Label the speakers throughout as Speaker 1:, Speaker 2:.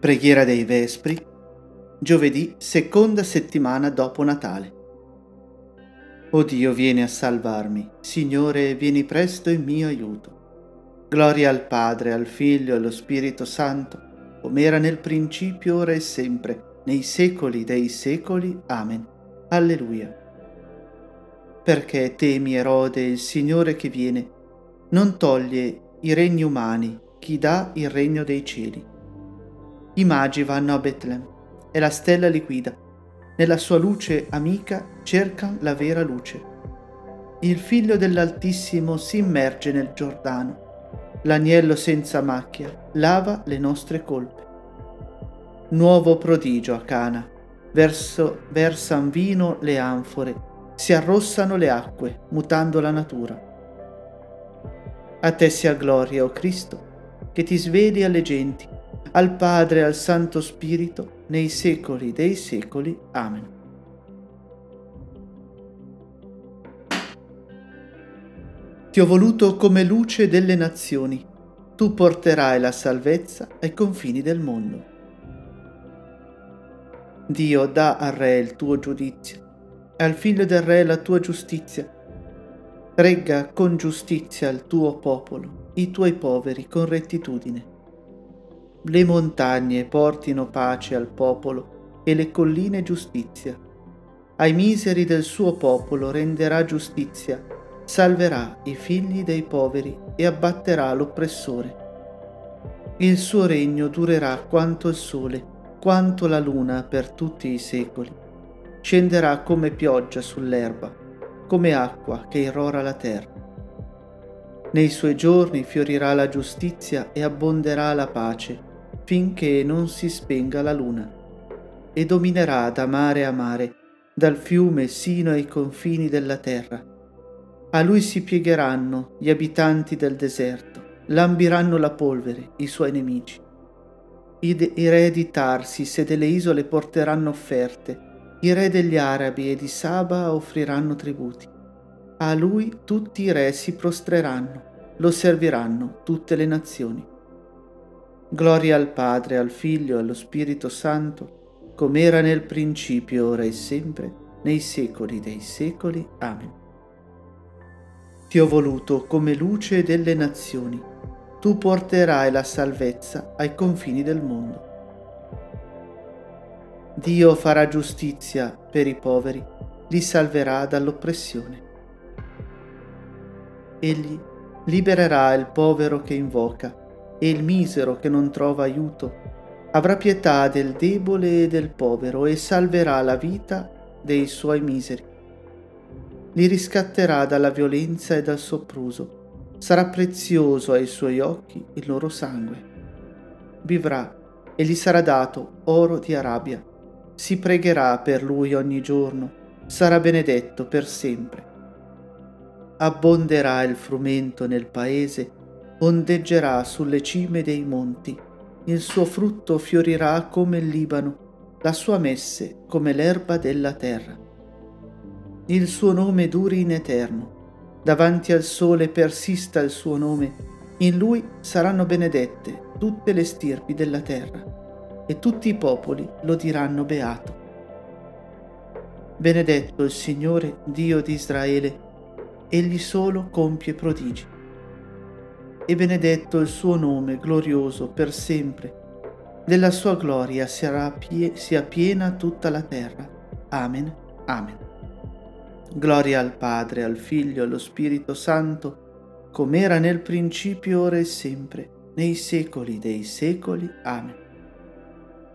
Speaker 1: Preghiera dei Vespri, giovedì seconda settimana dopo Natale. O Dio, vieni a salvarmi, Signore, vieni presto in mio aiuto. Gloria al Padre, al Figlio e allo Spirito Santo, come era nel principio, ora e sempre, nei secoli dei secoli. Amen. Alleluia. Perché temi Erode, il Signore che viene, non toglie i regni umani, chi dà il regno dei cieli. I magi vanno a Betlem e la stella li guida. Nella sua luce amica cercano la vera luce. Il figlio dell'Altissimo si immerge nel Giordano. L'agnello senza macchia lava le nostre colpe. Nuovo prodigio a Cana. Verso, versan vino le anfore, si arrossano le acque, mutando la natura. A te sia gloria, o oh Cristo, che ti sveli alle genti al Padre e al Santo Spirito, nei secoli dei secoli. Amen. Ti ho voluto come luce delle nazioni, tu porterai la salvezza ai confini del mondo. Dio dà al Re il tuo giudizio, e al figlio del Re la tua giustizia. Regga con giustizia il tuo popolo, i tuoi poveri con rettitudine le montagne portino pace al popolo e le colline giustizia. Ai miseri del suo popolo renderà giustizia, salverà i figli dei poveri e abbatterà l'oppressore. Il suo regno durerà quanto il sole, quanto la luna per tutti i secoli. Scenderà come pioggia sull'erba, come acqua che irrora la terra. Nei suoi giorni fiorirà la giustizia e abbonderà la pace finché non si spenga la luna, e dominerà da mare a mare, dal fiume sino ai confini della terra. A lui si piegheranno gli abitanti del deserto, lambiranno la polvere i suoi nemici. I, I re di Tarsis e delle isole porteranno offerte, i re degli arabi e di Saba offriranno tributi. A lui tutti i re si prostreranno, lo serviranno tutte le nazioni. Gloria al Padre, al Figlio e allo Spirito Santo, come era nel principio, ora e sempre, nei secoli dei secoli. Amen. Ti ho voluto come luce delle nazioni, tu porterai la salvezza ai confini del mondo. Dio farà giustizia per i poveri, li salverà dall'oppressione. Egli libererà il povero che invoca e il misero che non trova aiuto. Avrà pietà del debole e del povero e salverà la vita dei suoi miseri. Li riscatterà dalla violenza e dal sopruso. Sarà prezioso ai suoi occhi il loro sangue. Vivrà e gli sarà dato oro di Arabia. Si pregherà per lui ogni giorno. Sarà benedetto per sempre. Abbonderà il frumento nel paese ondeggerà sulle cime dei monti, il suo frutto fiorirà come il Libano, la sua messe come l'erba della terra. Il suo nome duri in eterno, davanti al sole persista il suo nome, in lui saranno benedette tutte le stirpi della terra, e tutti i popoli lo diranno beato. Benedetto il Signore Dio di Israele, egli solo compie prodigi e benedetto il suo nome glorioso per sempre. Della sua gloria pie- sia piena tutta la terra. Amen. Amen. Gloria al Padre, al Figlio e allo Spirito Santo, come era nel principio, ora e sempre, nei secoli dei secoli. Amen.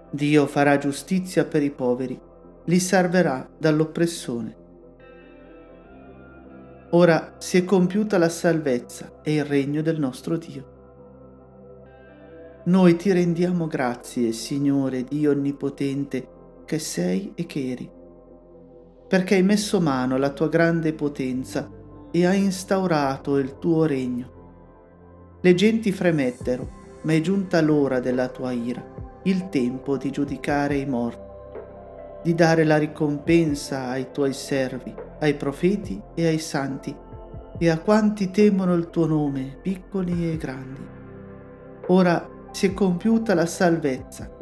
Speaker 1: Dio farà giustizia per i poveri, li salverà dall'oppressione Ora si è compiuta la salvezza e il regno del nostro Dio. Noi ti rendiamo grazie, Signore Dio Onnipotente, che sei e che eri, perché hai messo mano alla tua grande potenza e hai instaurato il tuo regno. Le genti fremettero, ma è giunta l'ora della tua ira, il tempo di giudicare i morti di dare la ricompensa ai tuoi servi, ai profeti e ai santi, e a quanti temono il tuo nome, piccoli e grandi. Ora si è compiuta la salvezza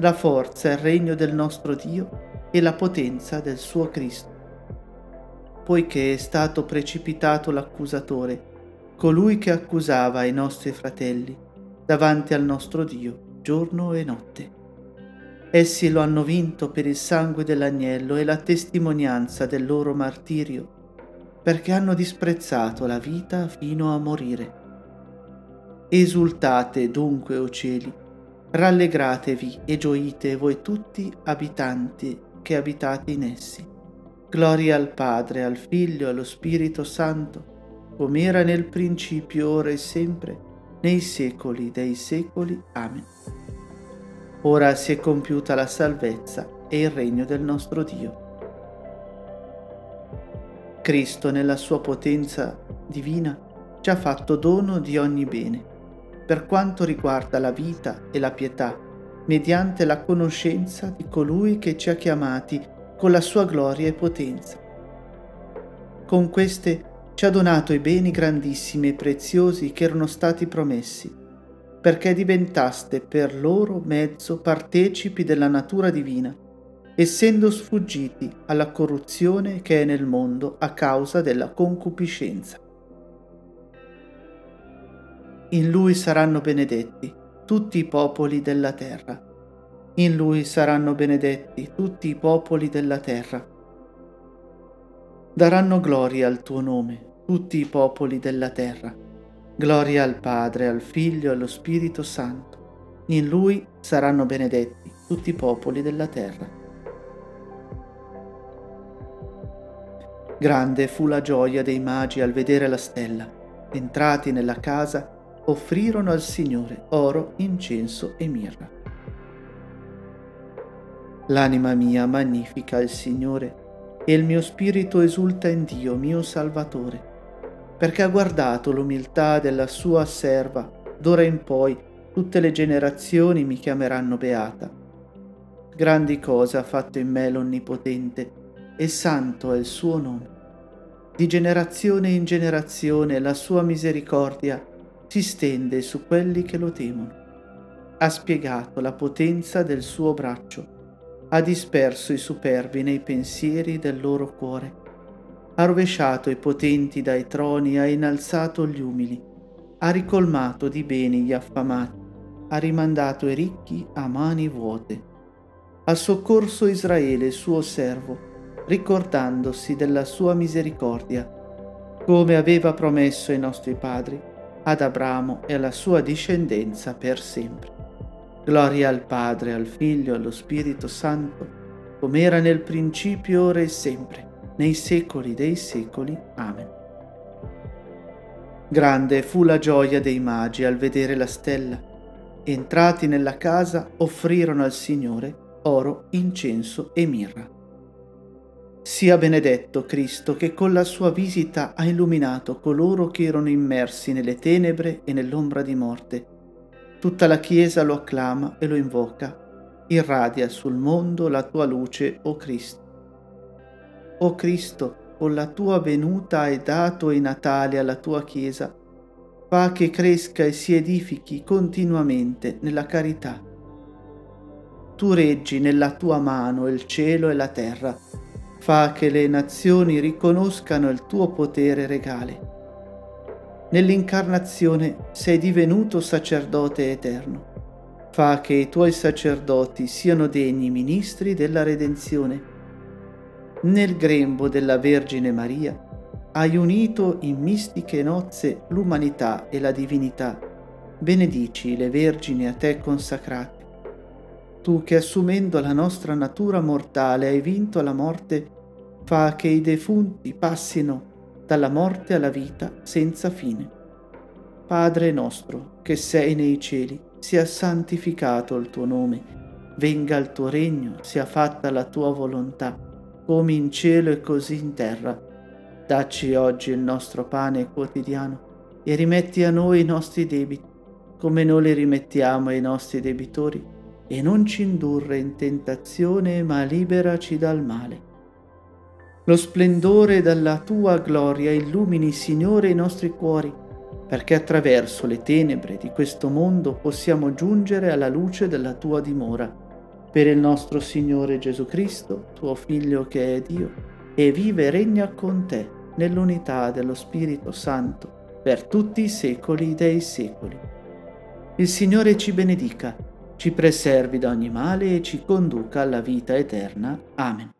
Speaker 1: la forza e il regno del nostro Dio e la potenza del suo Cristo. Poiché è stato precipitato l'accusatore, colui che accusava i nostri fratelli, davanti al nostro Dio, giorno e notte. Essi lo hanno vinto per il sangue dell'agnello e la testimonianza del loro martirio, perché hanno disprezzato la vita fino a morire. Esultate dunque, o cieli, rallegratevi e gioite voi tutti abitanti che abitate in essi. Gloria al Padre, al Figlio e allo Spirito Santo, come era nel principio, ora e sempre, nei secoli dei secoli. Amen. Ora si è compiuta la salvezza e il regno del nostro Dio. Cristo nella sua potenza divina ci ha fatto dono di ogni bene, per quanto riguarda la vita e la pietà, mediante la conoscenza di colui che ci ha chiamati con la sua gloria e potenza. Con queste ci ha donato i beni grandissimi e preziosi che erano stati promessi, perché diventaste per loro mezzo partecipi della natura divina essendo sfuggiti alla corruzione che è nel mondo a causa della concupiscenza. In lui saranno benedetti tutti i popoli della terra. In lui saranno benedetti tutti i popoli della terra. Daranno gloria al tuo nome tutti i popoli della terra. Gloria al Padre, al Figlio e allo Spirito Santo. In lui saranno benedetti tutti i popoli della terra. Grande fu la gioia dei magi al vedere la stella. Entrati nella casa, offrirono al Signore oro, incenso e mirra. L'anima mia magnifica il Signore e il mio spirito esulta in Dio, mio Salvatore, perché ha guardato l'umiltà della sua serva, d'ora in poi tutte le generazioni mi chiameranno beata. Grandi cose ha fatto in me l'Onnipotente, e santo è il suo nome. Di generazione in generazione la sua misericordia si stende su quelli che lo temono. Ha spiegato la potenza del suo braccio, ha disperso i superbi nei pensieri del loro cuore, ha rovesciato i potenti dai troni, ha innalzato gli umili, ha ricolmato di beni gli affamati, ha rimandato i ricchi a mani vuote, ha soccorso Israele, suo servo, ricordandosi della sua misericordia, come aveva promesso ai nostri padri, ad Abramo e alla sua discendenza per sempre. Gloria al Padre, al Figlio e allo Spirito Santo, come era nel principio, ora e sempre, nei secoli dei secoli. Amen. Grande fu la gioia dei magi al vedere la stella. Entrati nella casa, offrirono al Signore oro, incenso e mirra. Sia benedetto Cristo che con la sua visita ha illuminato coloro che erano immersi nelle tenebre e nell'ombra di morte. Tutta la Chiesa lo acclama e lo invoca. Irradia sul mondo la tua luce, o Cristo. O Cristo, con la tua venuta hai dato i Natale alla tua Chiesa. Fa che cresca e si edifichi continuamente nella carità. Tu reggi nella tua mano il cielo e la terra fa che le nazioni riconoscano il tuo potere regale. Nell'incarnazione sei divenuto sacerdote eterno. Fa che i tuoi sacerdoti siano degni ministri della redenzione. Nel grembo della Vergine Maria hai unito in mistiche nozze l'umanità e la divinità. Benedici le vergini a te consacrate tu che assumendo la nostra natura mortale hai vinto la morte, fa che i defunti passino dalla morte alla vita senza fine. Padre nostro, che sei nei cieli, sia santificato il tuo nome, venga il tuo regno, sia fatta la tua volontà, come in cielo e così in terra. Dacci oggi il nostro pane quotidiano e rimetti a noi i nostri debiti, come noi li rimettiamo ai nostri debitori e non ci indurre in tentazione, ma liberaci dal male. Lo splendore della tua gloria illumini, Signore, i nostri cuori, perché attraverso le tenebre di questo mondo possiamo giungere alla luce della tua dimora. Per il nostro Signore Gesù Cristo, tuo Figlio che è Dio, e vive e regna con te nell'unità dello Spirito Santo, per tutti i secoli dei secoli. Il Signore ci benedica, ci preservi da ogni male e ci conduca alla vita eterna. Amen.